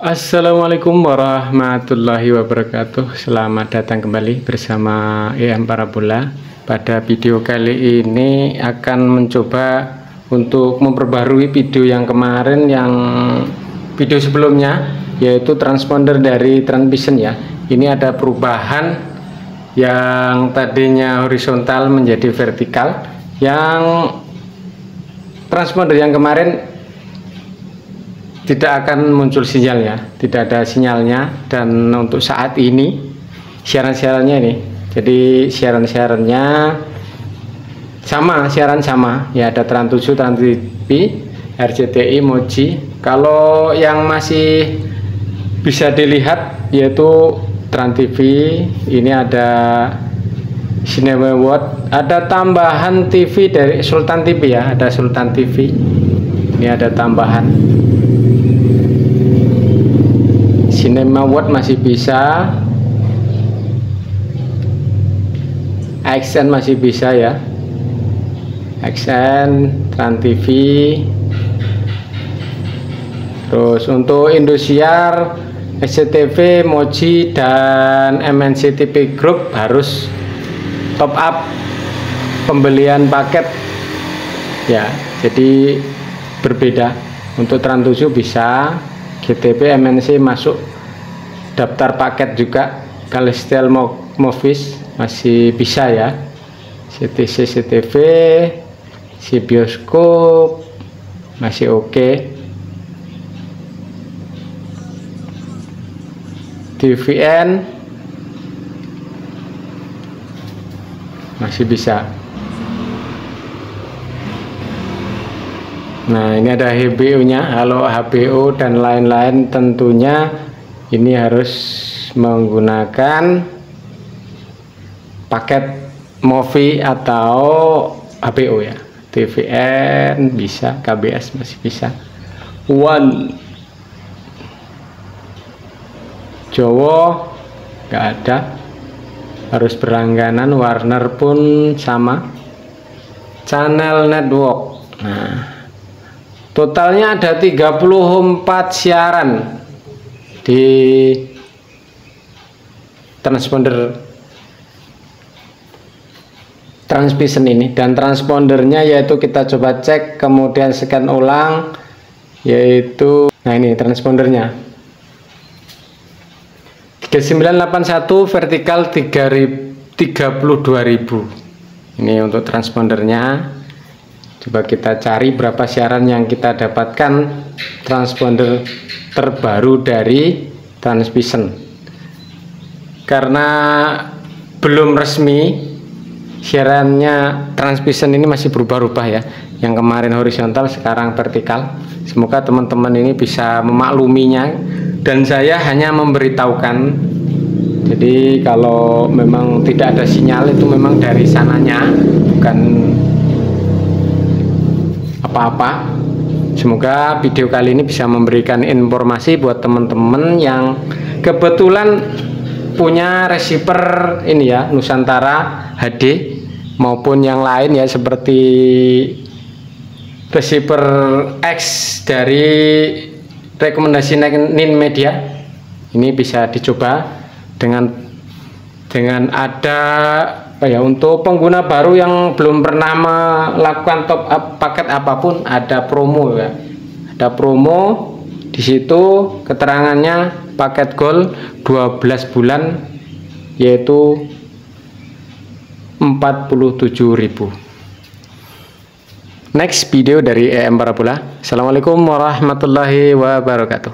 Assalamualaikum warahmatullahi wabarakatuh. Selamat datang kembali bersama EM Parabola. Pada video kali ini akan mencoba untuk memperbarui video yang kemarin yang video sebelumnya yaitu transponder dari Transvision ya. Ini ada perubahan yang tadinya horizontal menjadi vertikal. Yang transponder yang kemarin tidak akan muncul sinyal ya. Tidak ada sinyalnya. Dan untuk saat ini siaran-siarannya ini. Jadi siaran-siarannya sama siaran sama. Ya ada Trans 7 Trans TV RCTI Moji. Kalau yang masih bisa dilihat yaitu Trans TV ini ada Cinema World. Ada tambahan TV dari Sultan TV ya. Ada Sultan TV ini ada tambahan Cinema World masih bisa. XN masih bisa ya. XN Trans TV terus untuk Indosiar SCTV Moji dan MNC TV Group harus top up pembelian paket. Ya jadi berbeda. Untuk Trans 7 bisa GTP MNC masuk daftar paket juga. Kalestel Movis masih bisa ya. CTC CTV si bioskop masih oke. Okay. TVN masih bisa. Nah ini ada HBU nya halo HBU dan lain-lain tentunya ini harus menggunakan paket Movi atau HBU ya. TVN bisa KBS masih bisa. One. Jowo nggak ada. Harus berlangganan Warner pun sama. Channel network. Nah totalnya ada 34 siaran di transponder transmission ini. Dan transpondernya yaitu kita coba cek kemudian scan ulang yaitu nah ini transpondernya. 3981 vertikal 322.000 ini untuk transpondernya. Coba kita cari berapa siaran yang kita dapatkan transponder terbaru dari Transvision karena belum resmi siarannya Transvision ini masih berubah-ubah ya. Yang kemarin horizontal sekarang vertikal. Semoga teman-teman ini bisa memakluminya. Dan saya hanya memberitahukan. Jadi kalau memang tidak ada sinyal itu memang dari sananya. Bukan apa-apa semoga video kali ini bisa memberikan informasi buat teman-teman yang kebetulan punya receiver ini ya Nusantara HD maupun yang lain ya seperti receiver X dari rekomendasi Nin Media. Ini bisa dicoba dengan dengan ada apa ya untuk pengguna baru yang belum pernah melakukan top up paket apa pun ada promo ya. Ada promo di situ keterangannya paket gold 12 bulan yaitu 47.000 next video dari EM Parabola. Assalamualaikum warahmatullahi wabarakatuh